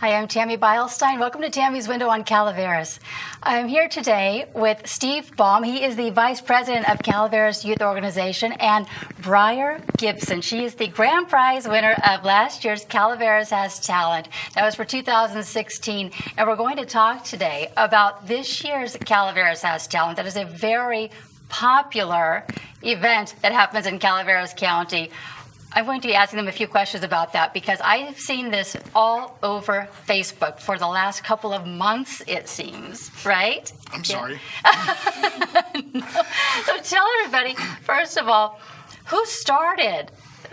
Hi, I'm Tammy Beilstein. Welcome to Tammy's Window on Calaveras. I'm here today with Steve Baum. He is the Vice President of Calaveras Youth Organization, and Briar Gibson. She is the grand prize winner of last year's Calaveras Has Talent. That was for 2016. And we're going to talk today about this year's Calaveras Has Talent. That is a very popular event that happens in Calaveras County. I'm going to be asking them a few questions about that because I've seen this all over Facebook for the last couple of months, it seems, right? I'm sorry. no. So tell everybody, first of all, who started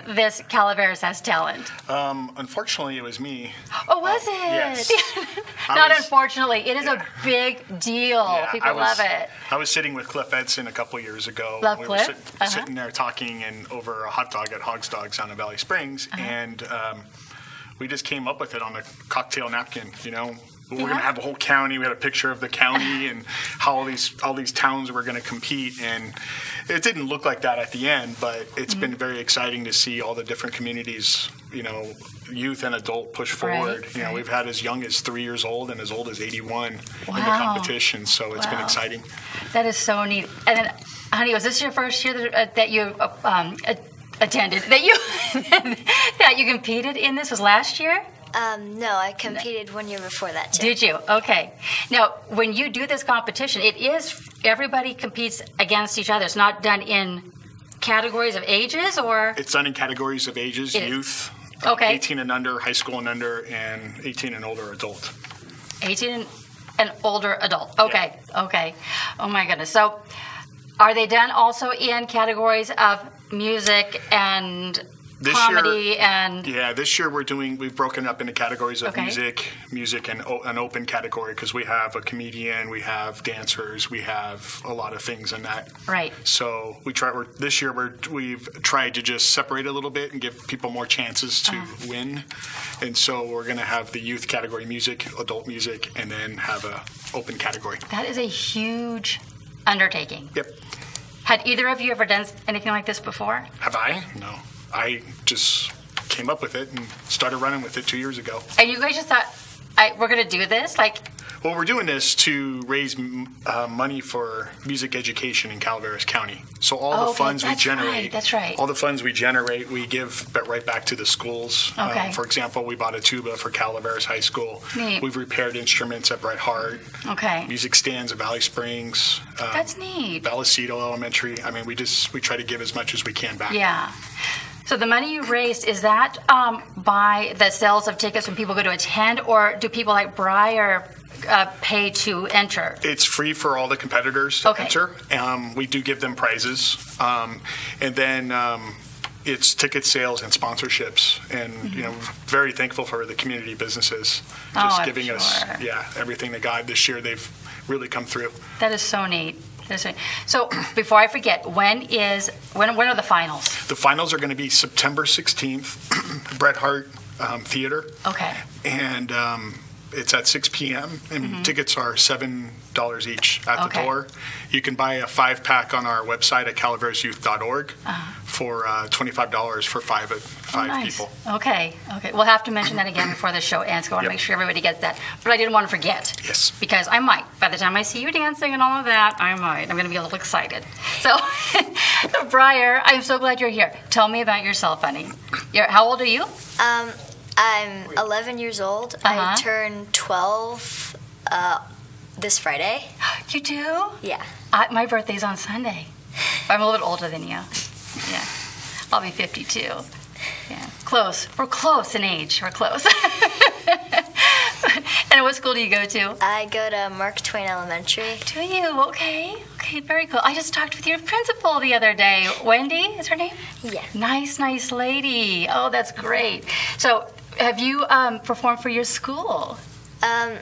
this Calaveras Has Talent? Um, unfortunately, it was me. Oh, was it? Yes. Not was- unfortunately. It is Yeah. a big deal. Yeah, People I was, love it. I was sitting with Cliff Edson a couple years ago. Love we Cliff? were sit- Uh-huh. sitting there talking and over a hot dog at Hogs Dogs down in Valley Springs, Uh-huh. and um, we just came up with it on a cocktail napkin. You know, we're Yeah. to have a whole county. We had a picture of the county and how all these all these towns were going to compete, and it didn't look like that at the end. But it's Mm-hmm. been very exciting to see all the different communities. You know, youth and adult push forward. Right, you know, we've had as young as three years old and as old as 81 in the competition. So it's been exciting. That is so neat. And then, honey, was this your first year that, uh, that you uh, um, uh, attended? That you that you competed in this was last year? Um, no, I competed one year before that too. Did you? Okay. Now, when you do this competition, it is everybody competes against each other. It's not done in categories of ages or It's done in categories of ages, It is. youth, Okay. 18 and under, high school and under, and 18 and older adult. 18 and an older adult. Okay. Okay. Oh my goodness. So, are they done also in categories of music and This comedy year- and Yeah, this year we're doing, we've broken up into categories of Okay. music, music and o- an open category because we have a comedian, we have dancers, we have a lot of things in that. Right. So we try, we're, this year we're, we've tried to just separate a little bit and give people more chances to Uh-huh. win. And so we're going to have the youth category music, adult music, and then have a open category. That is a huge undertaking. Yep. Had either of you ever done anything like this before? Have I? No. I just came up with it and started running with it two years ago. And you guys just thought, I, we're going to do this? Like, Well, we're doing this to raise uh, money for music education in Calaveras County. So all Oh, the okay, funds we generate, right, that's right. All the funds we generate, we give right back to the schools. Um, Okay. for example, we bought a tuba for Calaveras High School. Neat. We've repaired instruments at Bret Hart. okay. Music stands at Valley Springs. Um, That's neat. Vallecito Elementary. I mean, we just we try to give as much as we can back. Yeah. So the money you raised is that um, by the sales of tickets when people go to attend, or do people like Briar uh, pay to enter? It's free for all the competitors to Okay. enter. Um, we do give them prizes, um, and then um, it's ticket sales and sponsorships. And you know, very thankful for the community businesses Oh, just I'm giving us yeah everything they got this year. They've really come through. That is so neat. That is so, so before I forget, when is when when are the finals? The finals are going to be September 16th, Bret Hart um, Theater, Okay. and um, it's at 6 p.m. and tickets are seven dollars each at the Mm-hmm. Door. You can buy a five pack on our website at calaverasyouth.org for uh, twenty-five dollars for five five Uh-huh. Oh, nice. people. Okay. Okay. We'll have to mention that again before the show ends. 'cause I want to Yep. make sure everybody gets that. But I didn't want to forget. Yes. Because I might. By the time I see you dancing and all of that, I might. I'm going to be a little excited. So, Briar, I'm so glad you're here. Tell me about yourself, honey. You're, how old are you? Um, I'm 11 years old. Uh-huh. I turn 12 uh, this Friday. You do? Yeah. I, my birthday's on Sunday. I'm a little bit older than you. Yeah. I'll be 52. Yeah. Close. We're close in age. We're close. and what school do you go to? I go to Mark Twain Elementary. Do you? Okay. Okay, very cool. I just talked with your principal the other day. Wendy is her name? Yeah. Nice, nice lady. Oh, that's great. So, have you um, performed for your school? Um,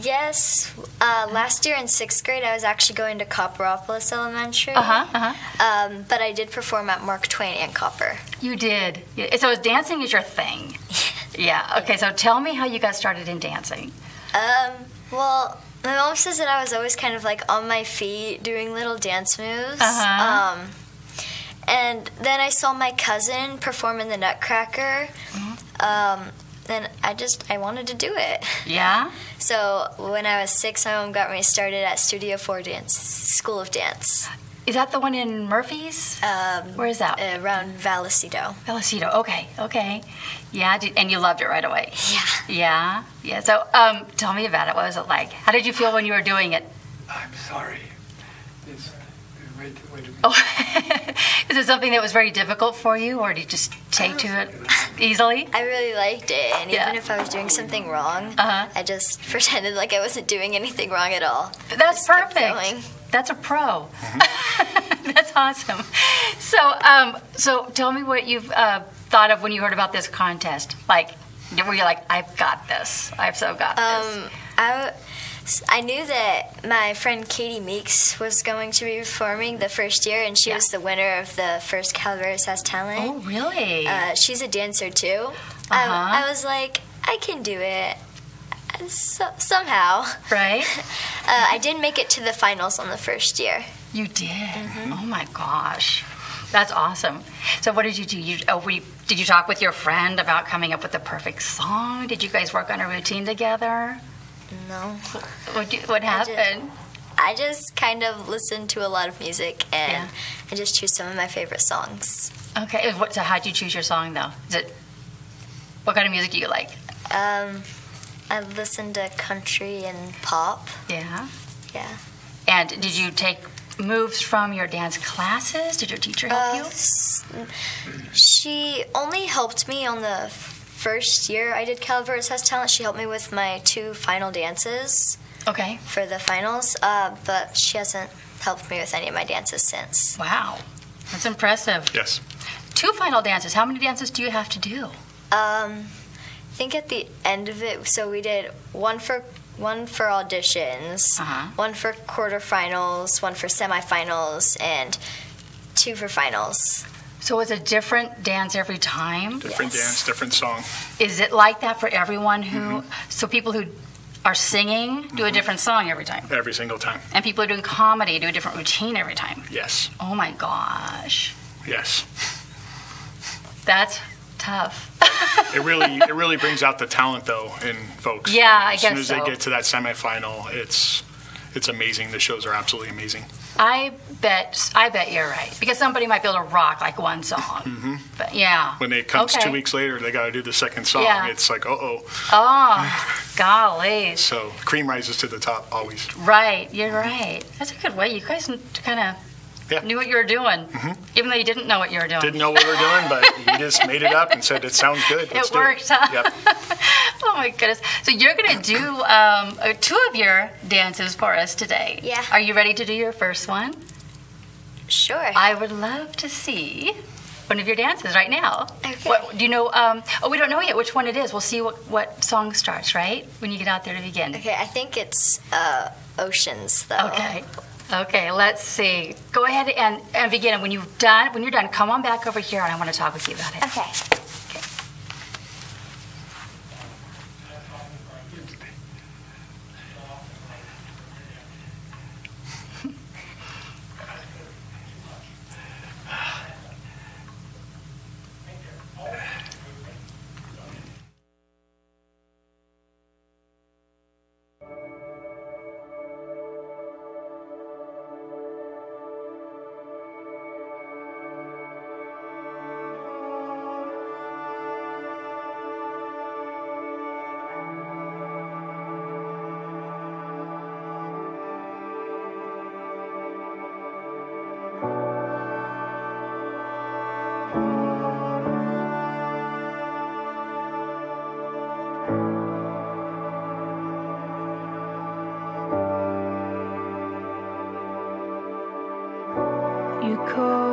yes. Uh, last year in sixth grade, I was actually going to Copperopolis Elementary. Uh huh. Uh huh. Um, but I did perform at Mark Twain and Copper. You did. So, dancing is your thing. Yeah. Okay. So, tell me how you got started in dancing. Um, well, my mom says that I was always kind of like on my feet doing little dance moves. Uh-huh. Um, and then I saw my cousin perform in the Nutcracker. Um, and I just I wanted to do it. Yeah. So when I was six, my mom got me started at Studio Four Dance School of Dance Is that the one in Murphys? um, Where is that? around Vallecito. Vallecito. Okay. Okay. Yeah. Did, and you loved it right away. Yeah. Yeah. Yeah. So, um, tell me about it. What was it like? How did you feel when you were doing it? I'm sorry. It's, wait, wait a minute. Oh, is it something that was very difficult for you, or did you just take to it easily? I really liked it, and Yeah. even if I was doing something wrong, Uh-huh. I just pretended like I wasn't doing anything wrong at all. That's perfect. That's a pro. That's awesome. So, um, so tell me what you've uh, thought of when you heard about this contest. Like, were you like, "I've got this. I've so got this." Um, I, I knew that my friend Katie Meeks was going to be performing the first year, and she Yeah. was the winner of the first Calaveras Has Talent. oh, really? Uh, she's a dancer too. Uh-huh. I, I was like, I can do it. So, somehow. right? Uh, I did make it to the finals on the first year. You did. Mm-hmm. Oh my gosh, that's awesome. So, what did you do? You, oh, you, did you talk with your friend about coming up with the perfect song? Did you guys work on a routine together? No. What, you- what I did. happened? I just kind of listened to a lot of music and Yeah. I just choose some of my favorite songs. Okay. What, so, how'd you choose your song though? Is it what kind of music do you like? Um, I listened to country and pop. Yeah. Yeah. And did you take moves from your dance classes? Did your teacher help Uh, you? s- she only helped me on the first year I did Calaveras Has Talent. She helped me with my two final dances Okay. for the finals, uh, but she hasn't helped me with any of my dances since. Wow. That's impressive. Yes. Two final dances. How many dances do you have to do? Um, I think at the end of it, so we did one for one for auditions, Uh-huh. one for quarterfinals, one for semifinals, and two for finals. So it's a different dance every time? Different Yes. dance, different song. Is it like that for everyone who? Mm-hmm. So people who are singing do a different song every time, Every single time. and people who are doing comedy do a different routine every time. Yes. Oh my gosh, Yes. that's tough. It really it really brings out the talent though in folks. Yeah, I guess. as soon as so. they get to that semifinal, it's it's amazing. The shows are absolutely amazing. I bet I bet you're right because somebody might be able to rock like one song, but yeah. Mm-hmm. When it comes Okay. two weeks later, they got to do the second song. Yeah. It's like, uh oh. Oh, golly. So cream rises to the top always. Right, you're right. That's a good way. You guys kind of Yeah. Mm-hmm. knew what you were doing, even though you didn't know what you were doing. Didn't know what we were doing, but we just made it up and said it sounds good. Let's it do worked, huh? Yep. oh my goodness. So you're going to do um, uh, two of your dances for us today. Yeah. Are you ready to do your first one? Sure. I would love to see one of your dances right now. Okay. What, do you know? Um, oh, we don't know yet which one it is. We'll see what, what song starts, right? When you get out there to begin. okay, I think it's uh, Oceans though. Okay. Okay, let's see. Go ahead and, and begin. When you've done, when you're done, come on back over here, and I want to talk with you about it. Okay. You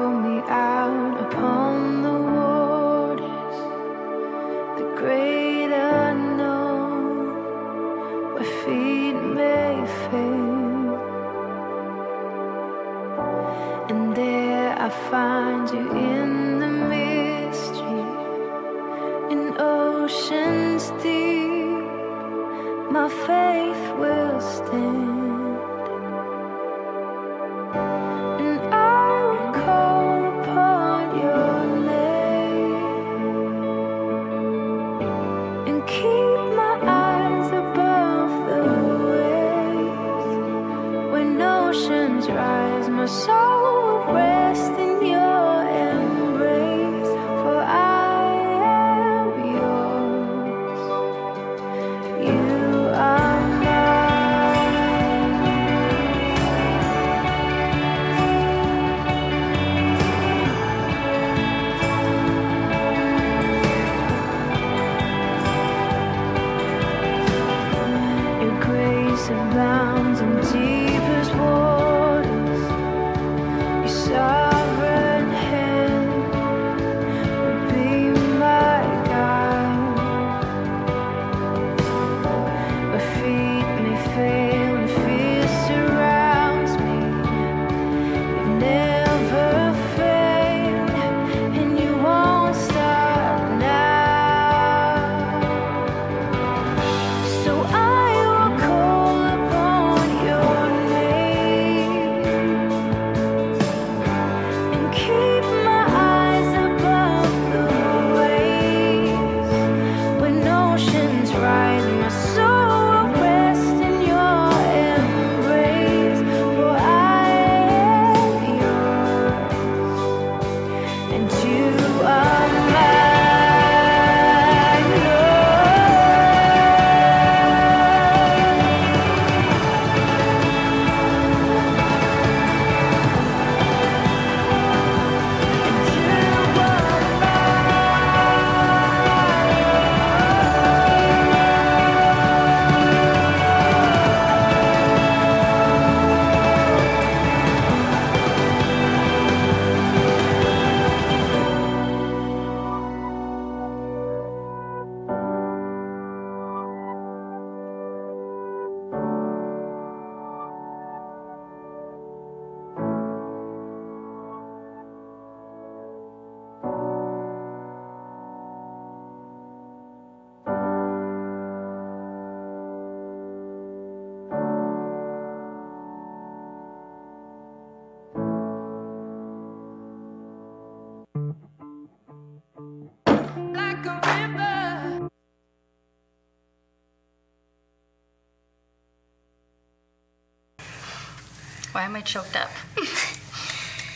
Why am I choked up?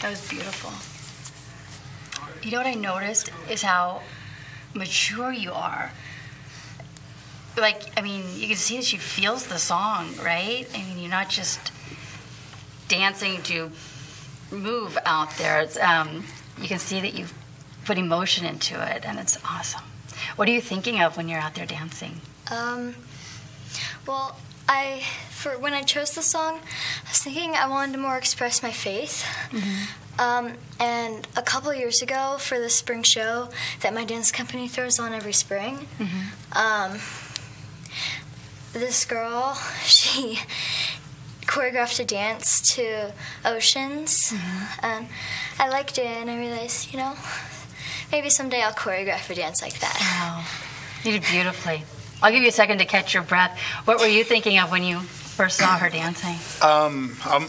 that was beautiful. You know what I noticed is how mature you are. Like, I mean, you can see that she feels the song, right? I mean, you're not just dancing to move out there. It's, um, you can see that you've put emotion into it, and it's awesome. What are you thinking of when you're out there dancing? Um, well, I for when I chose the song, I was thinking I wanted to more express my faith. Um, and a couple years ago, for the spring show that my dance company throws on every spring, um, this girl she choreographed a dance to Oceans, and I liked it, and I realized, you know, maybe someday I'll choreograph a dance like that. Wow. You did beautifully. I'll give you a second to catch your breath. What were you thinking of when you first saw her dancing? Um, I'm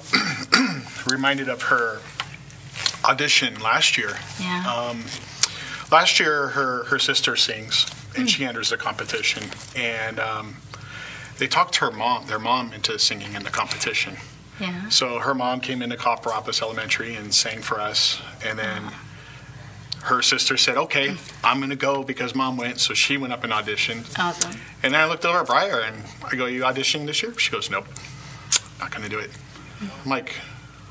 reminded of her audition last year. Yeah. Um, last year, her, her sister sings, and she enters the competition. And um, they talked her mom, their mom, into singing in the competition. yeah. So her mom came into Copperopolis Elementary and sang for us, and then her sister said, "Okay, I'm going to go because mom went." So she went up and auditioned, Awesome. and then I looked over at Briar and I go, "You auditioning this year?" She goes, "Nope, not going to do it." I'm like,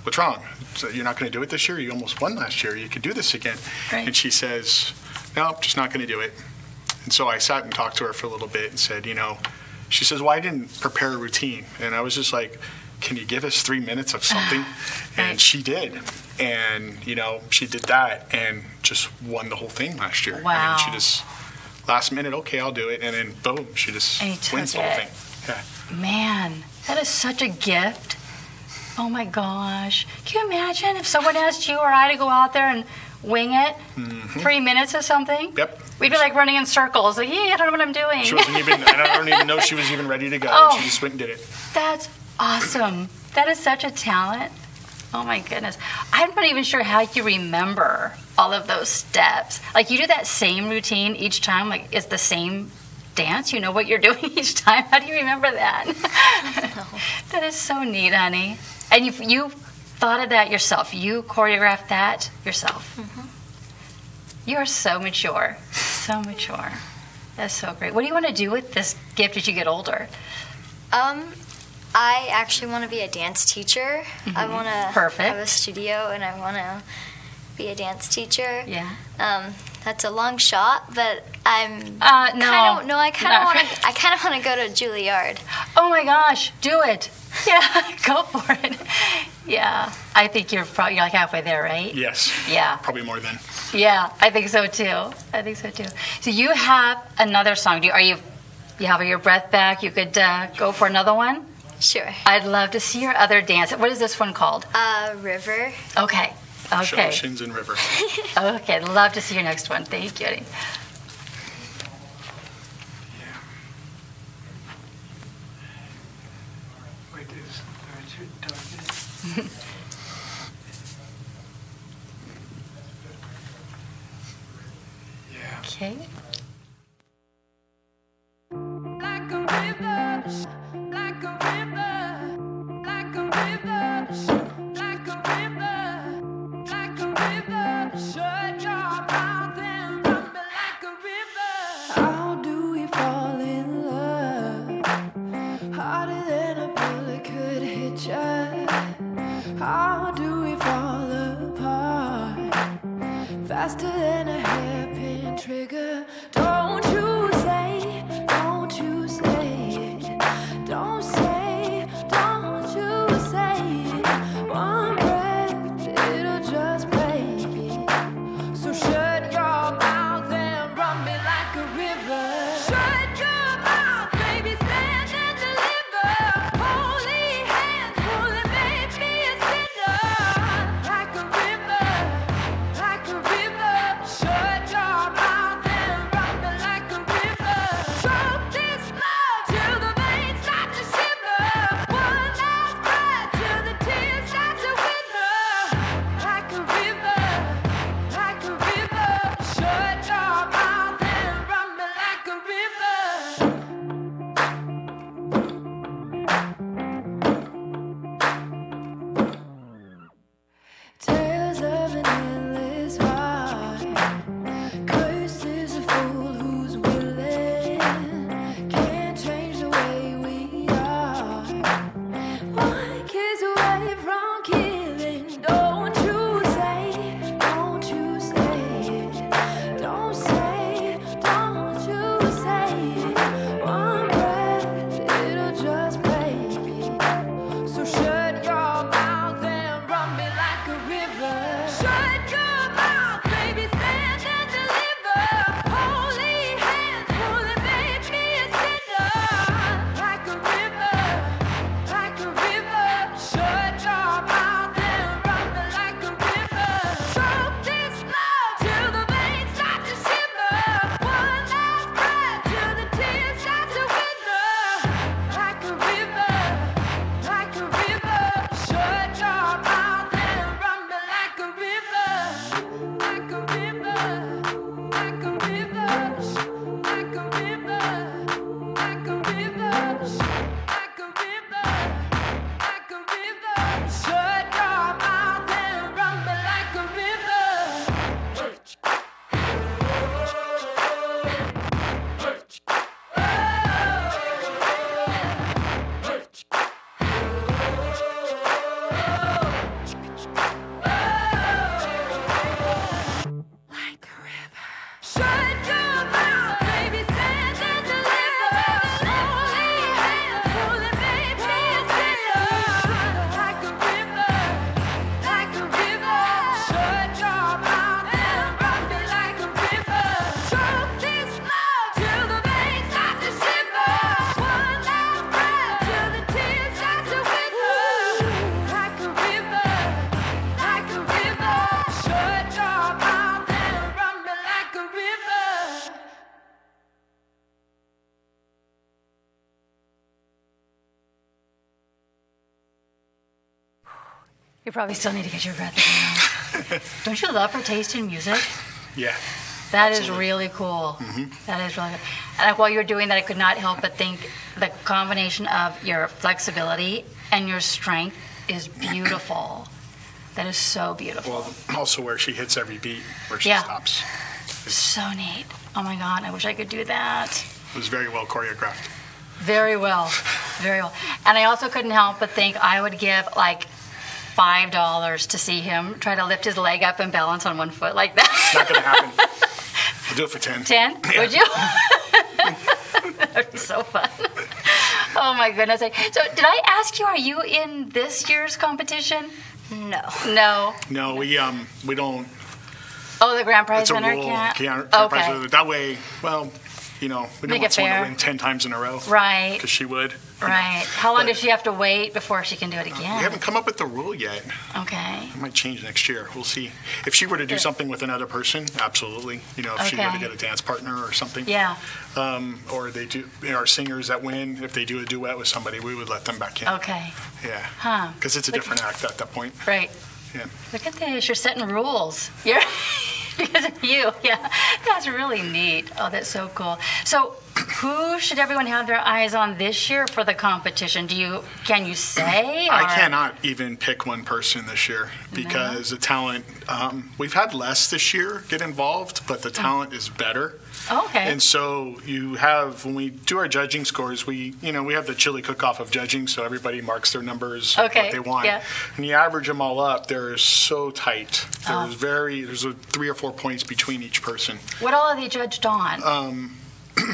"What's wrong? So you're not going to do it this year? You almost won last year. You could do this again." Right. And she says, "Nope, just not going to do it." And so I sat and talked to her for a little bit and said, "You know," she says, "Well, I didn't prepare a routine," and I was just like. Can you give us three minutes of something? Right. And she did. And, you know, she did that and just won the whole thing last year. I Wow. mean, she just, last minute, okay, I'll do it. And then boom, she just And you took wins the whole it. thing. Yeah. Man, that is such a gift. Oh my gosh. Can you imagine if someone asked you or I to go out there and wing it? Three minutes or something? Mm-hmm. Yep. We'd be like running in circles. Like, yeah, I don't know what I'm doing. She wasn't even, I don't, I don't even know she was even ready to go. Oh. She just went and did it. That's awesome. That is such a talent. Oh my goodness. I'm not even sure how you remember all of those steps. Like you do that same routine each time, like it's the same dance. You know what you're doing each time. How do you remember that? that is so neat, honey. And you, you thought of that yourself. You choreographed that yourself. You are so mature, so mature. That's so great. What do you want to do with this gift as you get older? Um, I actually want to be a dance teacher. I want to Mm-hmm. Perfect. have a studio, and I want to be a dance teacher. Yeah. Um, that's a long shot, but I'm Uh, no. kind of no. I kind of want to. I kind of want to go to Juilliard. Oh my gosh, do it. Yeah, go for it. Yeah, I think you're probably you're like halfway there, right? Yes. Yeah. Probably more than. Yeah, I think so too. I think so too. So you have another song. Do you, are you you have your breath back? You could uh, go for another one. Sure. I'd love to see your other dance. What is this one called? Uh, River. Okay. Okay. Oceans and River. Okay. Love to see your next one. Thank you. You probably still need to get your breath in. Don't you love her taste in music? Yeah. That is really cool. Mm-hmm. That is really good. And while you're doing that, I could not help but think the combination of your flexibility and your strength is beautiful. That is so beautiful. Well, also where she hits every beat, where she Yeah. stops. so neat. Oh my God, I wish I could do that. It was very well choreographed. Very well, very well. And I also couldn't help but think I would give like five dollars to see him try to lift his leg up and balance on one foot like that. Not going to happen. I'll do it for 10. Ten? Would you? That's so fun. Oh my goodness. So did I ask you? Are you in this year's competition? No. No. No, we um we don't. Oh, the grand prize It's a winner rule. can't. can't okay. That way, well, you know, we Make don't want someone fair. to win 10 times in a row. Right. Because she would. Right. How long But- does she have to wait before she can do it again? We haven't come up with the rule yet. Okay. It might change next year. We'll see. If she were to do Yeah. something with another person, absolutely. You know, if she were to get a dance partner or something. Yeah. Um, or they do, our singers that win, if they do a duet with somebody, we would let them back in. Okay. Yeah. Huh. Because it's a different act at that point. Right. Yeah. Look at this. You're setting rules. You're because of you. Yeah. That's really neat. Oh, that's so cool. So, who should everyone have their eyes on this year for the competition? Do you can you say? I or- cannot even pick one person this year because the talent, um, we've had less this year get involved, but the talent is better. Oh, okay. And so you have when we do our judging scores, we you know we have the chili cook-off of judging, so everybody marks their numbers Okay, what they want, yeah. and you average them all up. They're so tight. Oh. There's very there's a three or four points between each person. what all are they judged on? Uh,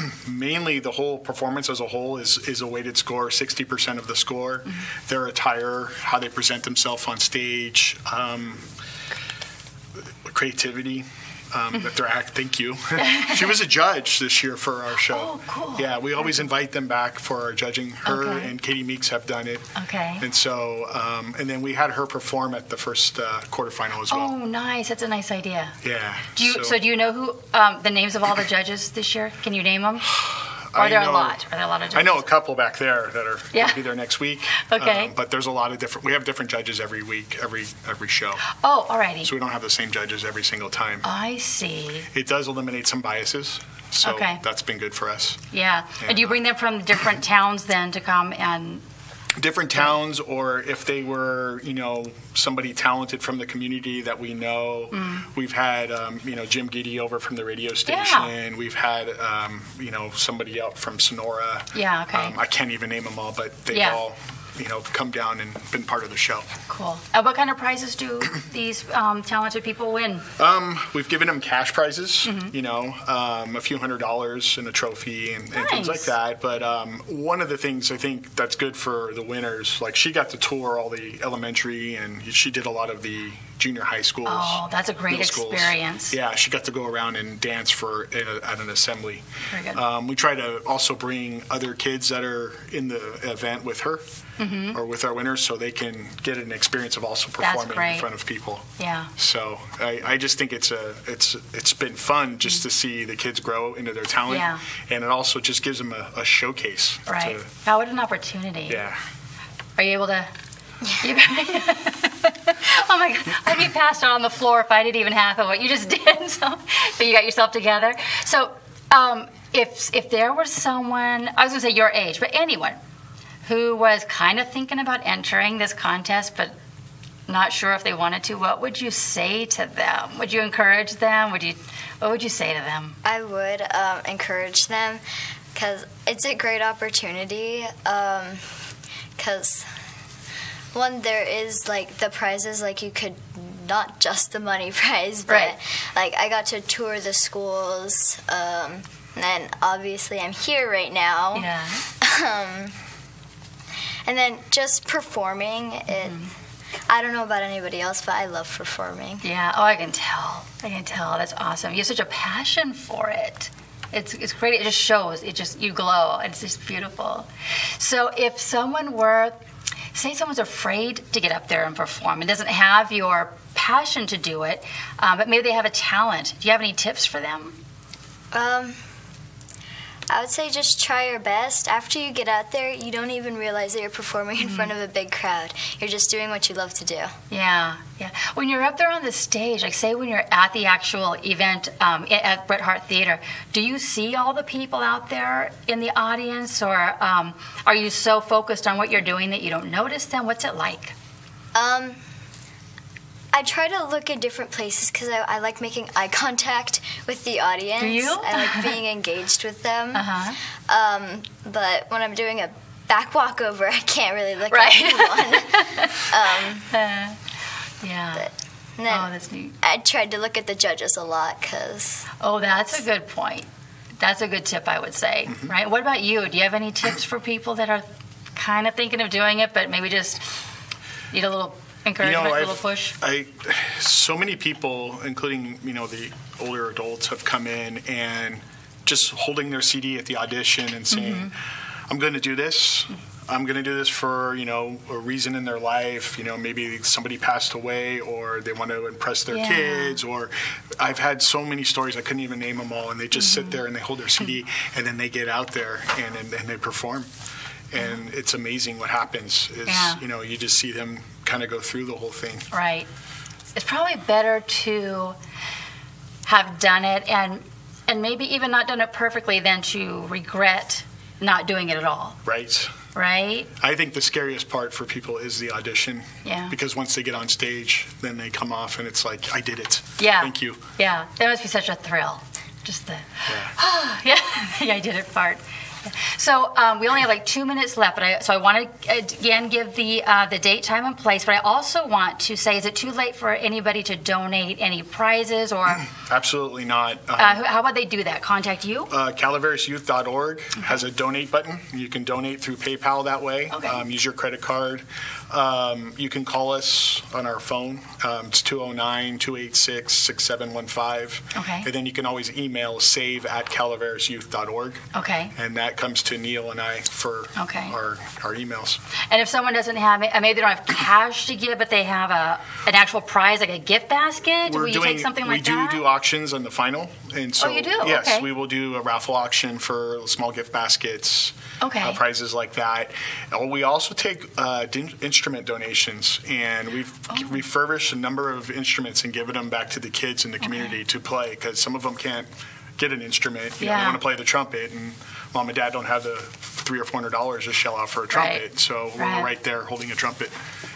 Mainly, the whole performance as a whole is is a weighted score. Sixty percent of the score, Mm-hmm. their attire, how they present themselves on stage, um, creativity. Um, that they're act. Thank you. she was a judge this year for our show. Oh, cool. Yeah, we always invite them back for our judging. Her Okay. and Katie Meeks have done it. Okay. And so, um, and then we had her perform at the first uh, quarterfinal as well. oh, nice. That's a nice idea. Yeah. Do you, so, do you know who um, the names of all the judges this year? Can you name them? Are I there a lot? Are there a lot of judges? I know a couple back there that are Yeah. going to be there next week. Okay. Um, but there's a lot of different. We have different judges every week, every every show. Oh, alrighty. So we don't have the same judges every single time. I see. It does eliminate some biases. So Okay. that's been good for us. Yeah. And do you bring them from different towns then to come and? Different towns, or if they were, you know, somebody talented from the community that we know. We've had, um, you know, Jim Giddy over from the radio station. Yeah. We've had, um, you know, somebody out from Sonora. Yeah, okay. Um, I can't even name them all, but they've Yeah. all, you know, come down and been part of the show. Cool. Uh, what kind of prizes do these um, talented people win? Um, we've given them cash prizes, Mm-hmm. you know, um, a few hundred dollars and a trophy and, and things like that. But um, one of the things I think that's good for the winners, like she got to tour all the elementary and she did a lot of the junior high schools. Oh, that's a great middle schools. experience. Yeah, she got to go around and dance for at, at an assembly. Very good. Um, we try to also bring other kids that are in the event with her or with our winners, so they can get an experience of also Mm-hmm. Performing in front of people. Yeah. So I, I just think it's a it's it's been fun just to see the kids grow into their talent, Yeah. and it also just gives them a, a showcase. Right. To, How what an opportunity. yeah. Are you able to? You- oh my God! I'd be passed out on the floor if I did even half of what you just did. So, you got yourself together. So, um, if if there was someone, I was going to say your age, but anyone who was kind of thinking about entering this contest, but not sure if they wanted to, what would you say to them? Would you encourage them? Would you? What would you say to them? I would um, encourage them because it's a great opportunity. Because one, there is like the prizes, like you could not just the money prize, but Right. like I got to tour the schools. Um, and obviously, I'm here right now. Yeah. Um, and then just performing it. Mm-hmm. I don't know about anybody else, but I love performing. Yeah. Oh, I can tell. I can tell. That's awesome. You have such a passion for it. It's, it's great. It just shows. It just you glow. It's just beautiful. So if someone were, say, someone's afraid to get up there and perform and doesn't have your passion to do it, um, but maybe they have a talent. Do you have any tips for them? Um, I would say just try your best. After you get out there, you don't even realize that you're performing in front of a big crowd. You're just doing what you love to do. Yeah, yeah. When you're up there on the stage, like say when you're at the actual event um, at Bret Hart Theater, do you see all the people out there in the audience, or um, are you so focused on what you're doing that you don't notice them? What's it like? Um, I try to look in different places because I, I like making eye contact with the audience. Do you? I like being engaged with them. Uh-huh. Um, but when I'm doing a back walkover, I can't really look Right. at anyone. um, Yeah. and then Oh, that's neat. I tried to look at the judges a lot because Oh, that's a good point. That's a good tip, I would say. Mm-hmm. Right? What about you? Do you have any tips for people that are kind of thinking of doing it, but maybe just need a little encouragement, a little push? I, so many people, including you know the older adults, have come in and just holding their CD at the audition and saying, Mm-hmm. "I'm going to do this. I'm going to do this for you know a reason in their life. You know, maybe somebody passed away, or they want to impress their Yeah. kids, or I've had so many stories I couldn't even name them all, and they just Mm-hmm. sit there and they hold their CD, and then they get out there and and, and they perform." And it's amazing what happens. Is Yeah. you know you just see them kind of go through the whole thing. Right. It's probably better to have done it and and maybe even not done it perfectly than to regret not doing it at all. Right. Right? I think the scariest part for people is the audition. Yeah. Because once they get on stage, then they come off and it's like, I did it. Yeah. Thank you. Yeah. That must be such a thrill. Just the Yeah. yeah, yeah, I did it part. So um, we only have like two minutes left, but I, so I want to again give the uh, the date, time, and place. But I also want to say, is it too late for anybody to donate any prizes, or uh, Absolutely not. Um, who- how would they do that? Contact you? uh, CalaverasYouth.org has a donate button. You can donate through PayPal that way. Okay. Um, use your credit card. Um, you can call us on our phone. Um, it's 209 286 6715. Okay. And then you can always email save at calaverasyouth.org. Okay. And that comes to Neil and I for Okay. our, our emails. And if someone doesn't have it, uh, maybe they don't have cash to give, but they have a an actual prize, like a gift basket. Will you take something like we do that? Oh, do auctions on the final, and so you do? yes, Okay. we will do a raffle auction for small gift baskets, Okay. uh, prizes like that. Uh, We also take uh, din- instrument donations, and we've Oh. refurbished a number of instruments and given them back to the kids in the community to play because some of them can't get an instrument. You know, they want to play the trumpet, and mom and dad don't have the three or four hundred dollars to shell out for a trumpet. Right. So Right. we're right there holding a trumpet,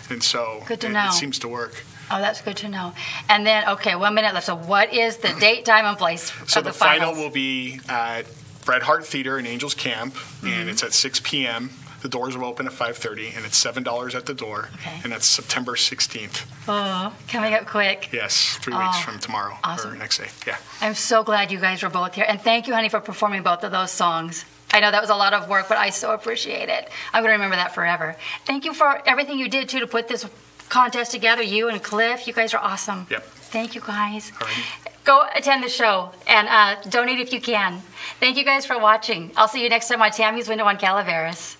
and so Good to it, know. it seems to work. Oh, that's good to know. And then, okay, one minute left. So, what is the date, time, and place So of the, the, final will be at Bret Hart Theater in Angels Camp, Mm-hmm. and it's at 6 p.m. The doors will open at 5:30, and it's seven dollars at the door, Okay. and that's September 16th. Oh, coming up quick. Yes, three weeks Oh, from tomorrow or awesome. next day. Yeah. I'm so glad you guys were both here. And thank you, honey, for performing both of those songs. I know that was a lot of work, but I so appreciate it. I'm going to remember that forever. Thank you for everything you did, too, to put this contest together. You and Cliff, you guys are awesome. Yep. Thank you, guys. Alrighty. Go attend the show and uh, donate if you can. Thank you guys for watching. I'll see you next time on Tammy's Window on Calaveras.